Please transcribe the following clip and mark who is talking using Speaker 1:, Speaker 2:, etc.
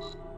Speaker 1: you